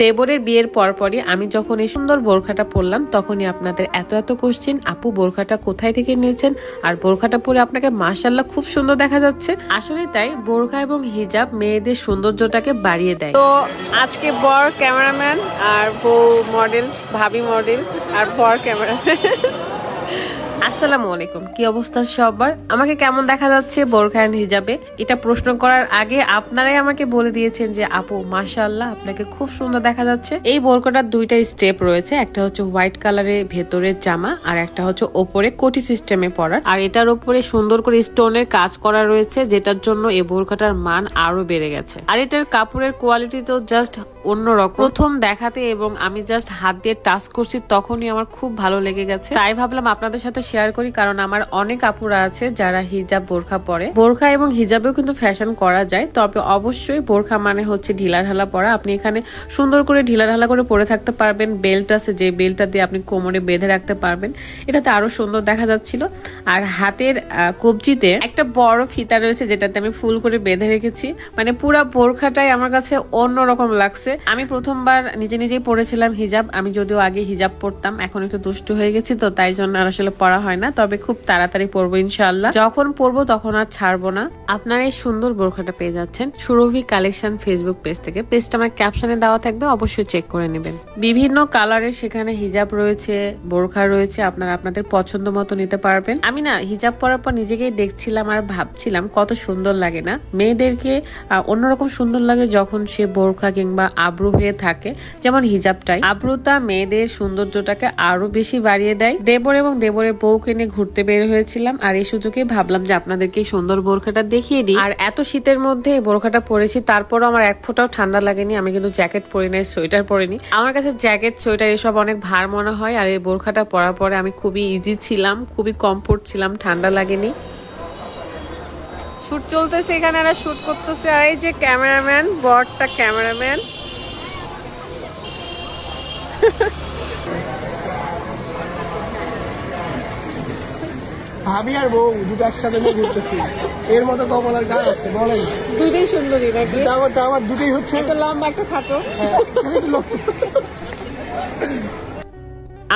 দেবরের বিয়ের পরপরই আমি যখন এই সুন্দর বোরখাটা পরলাম, তখনই আপনাদের এত এত কোশ্চেন আপু বোরখাটা কোথায় থেকে নিয়েছেন? আর বোরখাটা পরে আপনাকে মাসাল্লাহ খুব সুন্দর দেখা যাচ্ছে। আসলে তাই বোরখা এবং হিজাব মেয়েদের সৌন্দর্যটাকে বাড়িয়ে দেয়। তো আজকে বর ক্যামেরাম্যান আর বউ মডেল ভাবি মডেল আর বর ক্যামেরাম্যান। আসসালামু আলাইকুম। কি অবস্থা সবার? আমাকে কেমন দেখা যাচ্ছে বোরখা অ্যান্ড হিজাবে? এটা প্রশ্ন করার আগে আপনারাই আমাকে বলে দিয়েছেন যে, আপু, মাশাআল্লাহ, আপনাকে খুব সুন্দর দেখা যাচ্ছে। এই বোরকাটার দুইটা স্টেপ রয়েছে। একটা হচ্ছে হোয়াইট কালারের ভেতরের জামা আর একটা হচ্ছে ওপরে কোটি সিস্টেমে পরার আর এটার উপরে সুন্দর করে স্টোনের কাজ করা রয়েছে, যেটার জন্য এই বোরকাটার মান আরও বেড়ে গেছে। আর এটার কাপড়ের কোয়ালিটি তো জাস্ট অন্যরকম। প্রথম দেখাতে এবং আমি জাস্ট হাত দিয়ে টাচ করছি, তখনই আমার খুব ভালো লেগে গেছে। তাই ভাবলাম আপনাদের সাথে শেয়ার করি, কারণ আমার অনেক আপুরা আছে যারা হিজাব, বোরখা পরে। বোরখা এবং হিজাবেও কিন্তু ফ্যাশন করা যায়, তবে অবশ্যই বোরখা মানে হচ্ছে ঢিলাঢালা পরা। আপনি এখানে সুন্দর করে ঢিলাঢালা করে পরে থাকতে পারবেন বেল্ট আছে যে বেল্টটা দিয়ে আপনি কোমরে বেঁধে রাখতে পারবেন, এটাতে আরও সুন্দর দেখা যাচ্ছিল। আর হাতের কবজিতে একটা বড় ফিতা রয়েছে যেটাতে আমি ফুল করে বেঁধে রেখেছি। মানে পুরা বোরখাটাই আমার কাছে অন্যরকম লাগছে। আমি প্রথমবার নিজে নিজেই পরেছিলাম হিজাব, আমি যদিও আগে হিজাব পরতাম, এখন একটু দুষ্টু হয়ে গেছি তো, তাই জন্য আর আসলে পড়া হয় না, তবে খুব তাড়াতাড়ি পরবো ইনশাল্লাহ যখন পরবো তখন আর ছাড়বো না। আপনারা এই সুন্দর বোরখাটা পেয়ে যাচ্ছেন সুরভি কালেকশন ফেসবুক পেজ থেকে। পেজটা আমার ক্যাপশনে দেওয়া থাকবে, অবশ্যই চেক করে নেবেন। বিভিন্ন কালারের সেখানে হিজাব রয়েছে, বোরখা রয়েছে, আপনারা আপনাদের পছন্দ মতো নিতে পারবেন। আমি না, হিজাব পরার পর নিজেকেই দেখছিলাম আর ভাবছিলাম কত সুন্দর লাগে না। মেয়েদেরকে অন্যরকম সুন্দর লাগে যখন সে বোরখা কিংবা আব্রু হয়ে থাকে, যেমন হিজাবটাই। আব্রুতা মেয়েদের সৌন্দর্যটাকে আরও বেশি বাড়িয়ে দেয়। দেবর এবং দেবরের বউকে নিয়ে ঘুরতে বের হয়েছিলাম, আর এই সুযোগে ভাবলাম যে আপনাদেরকে সুন্দর বোরখাটা দেখিয়ে দিই। আর এত শীতের মধ্যে এই বোরখাটা পরেছি, তারপরও আমার এক ফোটাও ঠান্ডা লাগেনি, আমি কিন্তু জ্যাকেট পরি নাই, সোয়েটার পরিনি। আমার কাছে জ্যাকেট, সোয়েটার এসব অনেক ভার মনে হয়, আর এই বোরখাটা পরার পরে আমি খুবই ইজি ছিলাম, খুবই কমফোর্ট ছিলাম, ঠান্ডা লাগেনি। শুট চলতেছে এখানে, এরা শুট করতেছে, আর এই যে ক্যামেরাম্যান বরটা ক্যামেরাম্যান ভাবি আর বউ দুটো একসাথে নিয়ে ঘুরতেছি। এর মতো কপালার গান আছে বলেন। দুটোই সুন্দরী নাকি? আমার দুটোই হচ্ছে একটা লম্বা একটা খাটো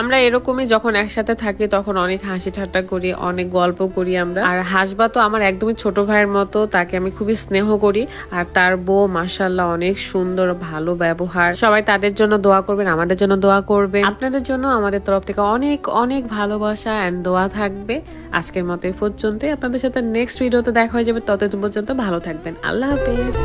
আমরা এরকমই যখন একসাথে থাকি, তখন অনেক হাসি ঠাট্টা করি, অনেক গল্প করি আমরা। আর হাসবা তো আমার একদমই ছোট ভাইয়ের মতো, তাকে আমি খুবই স্নেহ করি। আর তার বউ মাসাল্লাহ অনেক সুন্দর, ভালো ব্যবহার। সবাই তাদের জন্য দোয়া করবেন, আমাদের জন্য দোয়া করবে আপনাদের জন্য আমাদের তরফ থেকে অনেক অনেক ভালোবাসা অ্যান্ড দোয়া থাকবে। আজকের মতো এই পর্যন্তই। আপনাদের সাথে নেক্সট ভিডিওতে দেখা হয়ে যাবে। ততদিন পর্যন্ত ভালো থাকবেন। আল্লাহ হাফিজ।